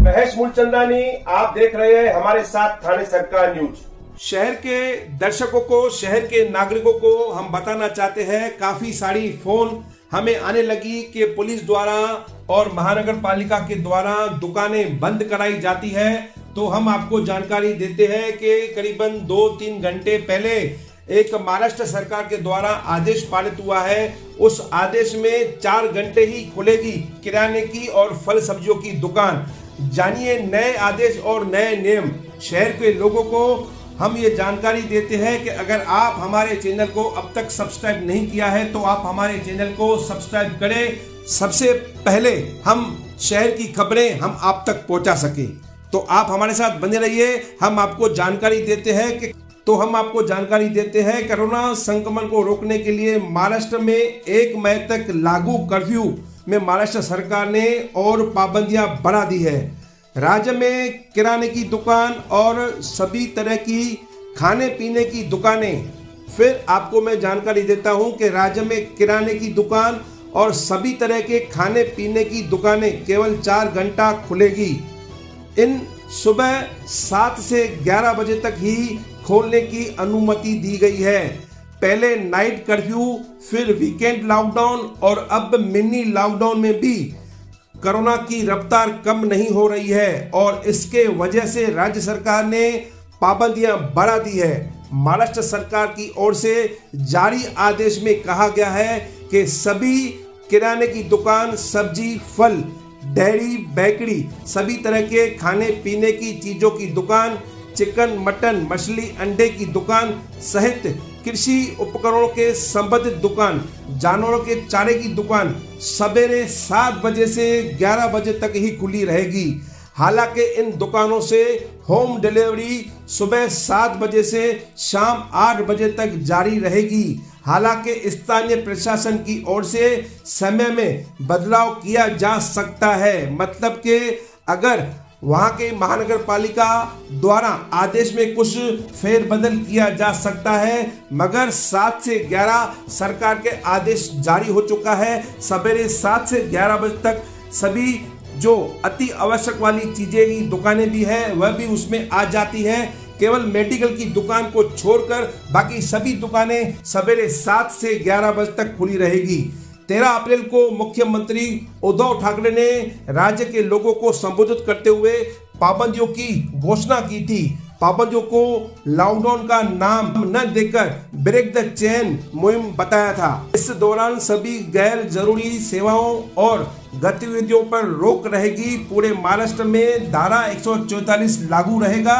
महेश मूलचंदानी, आप देख रहे हैं हमारे साथ थाने सरकार न्यूज़। शहर के दर्शकों को, शहर के नागरिकों को हम बताना चाहते हैं, काफ़ी सारी फ़ोन हमें आने लगी कि पुलिस द्वारा और महानगर पालिका के द्वारा दुकानें बंद कराई जाती है। तो हम आपको जानकारी देते हैं कि करीबन दो तीन घंटे पहले एक महाराष्ट्र सरकार के द्वारा आदेश पारित हुआ है। उस आदेश में चार घंटे ही खुलेगी किराने की और फल सब्जियों की दुकान। जानिए नए आदेश और नए नियम। शहर के लोगों को हम ये जानकारी देते हैं कि अगर आप हमारे चैनल को अब तक सब्सक्राइब नहीं किया है तो आप हमारे चैनल को सब्सक्राइब करें। सबसे पहले हम शहर की खबरें हम आप तक पहुँचा सके। तो आप हमारे साथ बने रहिए। हम आपको जानकारी देते हैं कि तो हम आपको जानकारी देते हैं कोरोना संक्रमण को रोकने के लिए महाराष्ट्र में एक मई तक लागू कर्फ्यू में महाराष्ट्र सरकार ने और पाबंदियाँ बढ़ा दी है। राज्य में किराने की दुकान और सभी तरह की खाने पीने की दुकानें। फिर आपको मैं जानकारी देता हूँ कि राज्य में किराने की दुकान और सभी तरह के खाने पीने की दुकानें केवल चार घंटा खुलेगी। इन सुबह सात से ग्यारह बजे तक ही खोलने की अनुमति दी गई है। पहले नाइट कर्फ्यू फिर वीकेंड लॉकडाउन और अब मिनी लॉकडाउन में भी कोरोना की रफ्तार कम नहीं हो रही है और इसके वजह से राज्य सरकार ने पाबंदियाँ बढ़ा दी है। महाराष्ट्र सरकार की ओर से जारी आदेश में कहा गया है कि सभी किराने की दुकान, सब्ज़ी, फल, डेयरी, बेकरी, सभी तरह के खाने पीने की चीज़ों की दुकान, चिकन, मटन, मछली, अंडे की दुकान सहित कृषि उपकरणों के संबंधित दुकान, जानवरों के चारे की दुकान सवेरे सात बजे से ग्यारह बजे तक ही खुली रहेगी। हालाँकि इन दुकानों से होम डिलीवरी सुबह सात बजे से शाम आठ बजे तक जारी रहेगी। हालाँकि स्थानीय प्रशासन की ओर से समय में बदलाव किया जा सकता है। मतलब कि अगर वहाँ के महानगर पालिका द्वारा आदेश में कुछ फेरबदल किया जा सकता है, मगर सात से ग्यारह सरकार के आदेश जारी हो चुका है। सवेरे सात से ग्यारह बजे तक सभी जो अति आवश्यक वाली चीज़ें की दुकानें भी है, वह भी उसमें आ जाती है। केवल मेडिकल की दुकान को छोड़कर बाकी सभी दुकानें सवेरे सात से ग्यारह बजे तक खुली रहेगी। तेरह अप्रैल को मुख्यमंत्री उद्धव ठाकरे ने राज्य के लोगों को संबोधित करते हुए पाबंदियों की घोषणा की थी। पाबंदियों को लॉकडाउन का नाम न देकर ब्रेक द चेन मुहिम बताया था। इस दौरान सभी गैर ज़रूरी सेवाओं और गतिविधियों पर रोक रहेगी। पूरे महाराष्ट्र में धारा 144 लागू रहेगा।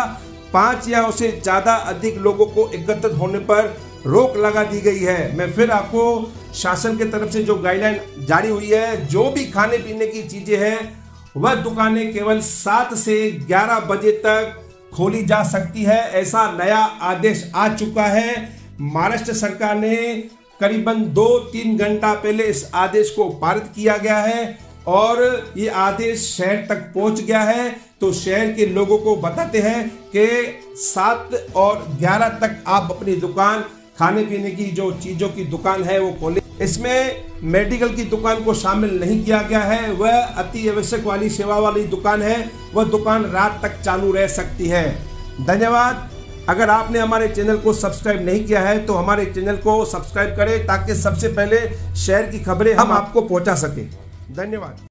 पाँच या उसे ज़्यादा अधिक लोगों को एकत्रित होने पर रोक लगा दी गई है। मैं फिर आपको शासन के तरफ़ से जो गाइडलाइन जारी हुई है, जो भी खाने पीने की चीज़ें हैं, वह दुकानें केवल सात से ग्यारह बजे तक खोली जा सकती है। ऐसा नया आदेश आ चुका है। महाराष्ट्र सरकार ने करीबन दो तीन घंटा पहले इस आदेश को पारित किया गया है और ये आदेश शहर तक पहुँच गया है। तो शहर के लोगों को बताते हैं कि सात और ग्यारह तक आप अपनी दुकान खाने पीने की जो चीज़ों की दुकान है, वो खोले। इसमें मेडिकल की दुकान को शामिल नहीं किया गया है। वह अति आवश्यक वाली सेवा वाली दुकान है। वह दुकान रात तक चालू रह सकती है। धन्यवाद। अगर आपने हमारे चैनल को सब्सक्राइब नहीं किया है तो हमारे चैनल को सब्सक्राइब करें, ताकि सबसे पहले शहर की खबरें हम आपको पहुँचा सके। धन्यवाद।